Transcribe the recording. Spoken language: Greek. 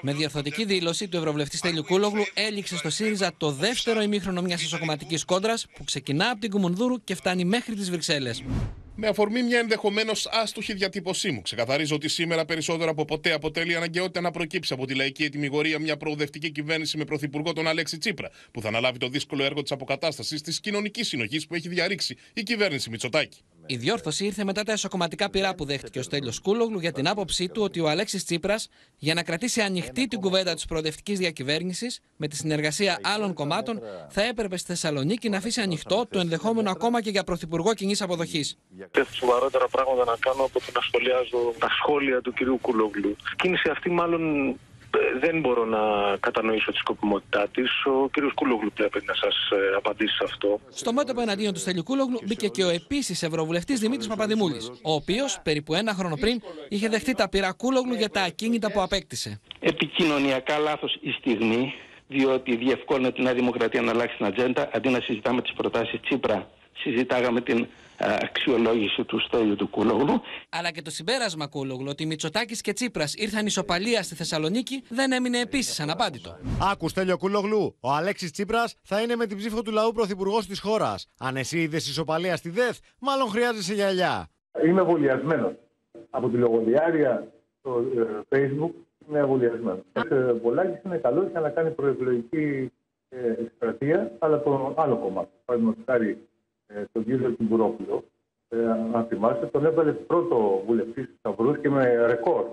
Με διορθωτική δήλωση του Ευρωβουλευτής Στέλιου Κούλογλου έληξε στο ΣΥΡΙΖΑ το δεύτερο ημίχρονο μιας ισοκομματική κόντρα που ξεκινά από την Κουμουνδούρου και φτάνει μέχρι τις Βρυξέλλες. Με αφορμή μια ενδεχομένως άστοχη διατύπωσή μου, ξεκαθαρίζω ότι σήμερα περισσότερο από ποτέ αποτελεί αναγκαιότητα να προκύψει από τη λαϊκή ετοιμιγορία μια προοδευτική κυβέρνηση με πρωθυπουργό τον Αλέξη Τσίπρα, που θα αναλάβει το δύσκολο έργο της αποκατάστασης της κοινωνικής συνοχής που έχει διαρρήξει η κυβέρνηση Μητσοτάκη. Η διόρθωση ήρθε μετά τα εσωκομματικά πειρά που δέχτηκε ο Στέλιος Κούλογλου για την άποψή του ότι ο Αλέξης Τσίπρας, για να κρατήσει ανοιχτή την κουβέντα της προοδευτικής διακυβέρνησης με τη συνεργασία άλλων κομμάτων, θα έπρεπε στη Θεσσαλονίκη να αφήσει ανοιχτό το ενδεχόμενο ακόμα και για πρωθυπουργό κοινής αποδοχής. Πέφτει σοβαρότερα πράγματα να κάνω από το να σχολιάζω τα σχόλια του κυρίου Κούλογλου. Η κίνηση αυτή μάλλον ε, δεν μπορώ να κατανοήσω τη σκοπιμότητά της. Ο κ. Κούλογλου πρέπει να σας απαντήσει σε αυτό. Στο μέτωπο εναντίον του Στέλιου Κούλογλου μπήκε και ο επίσης Ευρωβουλευτής Δημήτρης Παπαδημούλης, ο οποίος περίπου ένα χρόνο πριν είχε δεχτεί τα πειρά Κούλογλου για τα ακίνητα που απέκτησε. Επικοινωνιακά λάθος η στιγμή, διότι διευκόλυνε την Νέα Δημοκρατία να αλλάξει την ατζέντα αντί να συζητάμε τις προτάσεις Τσίπρα. Συζητάγαμε την αξιολόγηση του Στέλιου του Κούλογλου. Αλλά και το συμπέρασμα Κούλογλου ότι Μητσοτάκης και Τσίπρας ήρθαν ισοπαλία στη Θεσσαλονίκη δεν έμεινε επίσης αναπάντητο. Άκου Στέλιο Κούλογλου. Ο Αλέξης Τσίπρας θα είναι με την ψήφο του λαού πρωθυπουργός της χώρας. Αν εσύ είδες ισοπαλία στη ΔΕΘ, μάλλον χρειάζεσαι γυαλιά. Είμαι εμβολιασμένο. Από τη λογοδιάρεια στο ε, Facebook είμαι εμβολιασμένο. Ο ε, Βολάκης είναι καλός για να κάνει προεκλογική ε, εκστρατεία, αλλά το άλλο κομμάτι. Παραδείγματος χάρη ε, τον κύριο Κιμπουρόπουλο, ε, αν θυμάστε, τον έβαλε πρώτο βουλευτή στους Σταυρούς και με ρεκόρ.